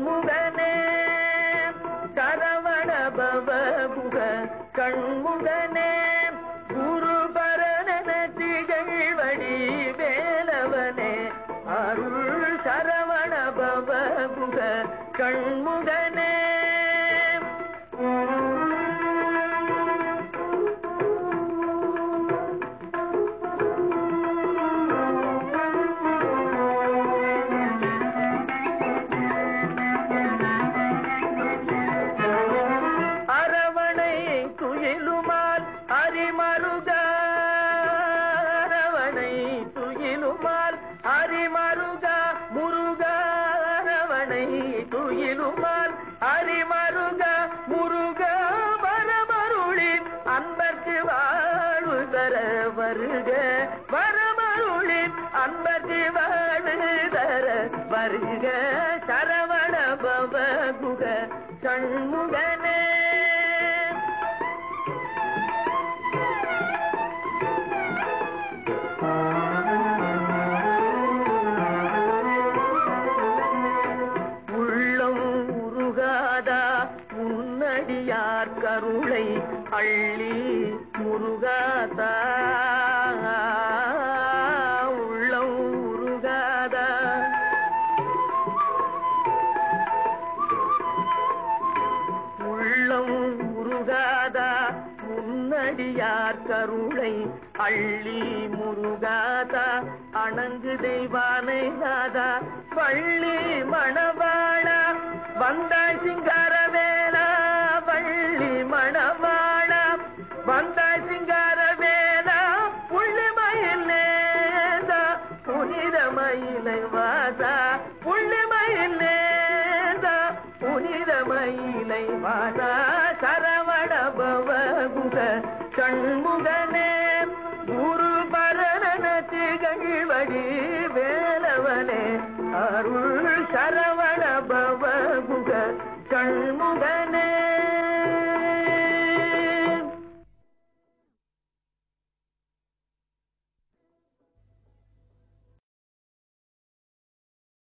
கண்முகனே சரவணபவ புக கண்முகனே குருபரணன திகழ்வடி வேலவனே அருள் சரவணபவ புக கண்முகனே. அரவணை துயிலுமால் அரிமருக முருக வரமருளின் அன்பர்க்கு வாழ்வு தர வருக. வரமருளின் அன்பர்க்கு வாழ்வு தர வருக. சரவண பவ குக சண்முகனே. உருகாதா முன்னடியார் கருளை அள்ளி முருகாதா உள்ளம் உருகாதா உள்ளம் உருகாதா முன்னடியார் கருளை அள்ளி முருகாதா அணங்கு தெய்வானை நாதா. பள்ளி மணவாளா வந்தாய் சிங்கார புனிதமயிலை வாதா புள்ளிமயிலேதா புனிதமயிலை வாதா சரவண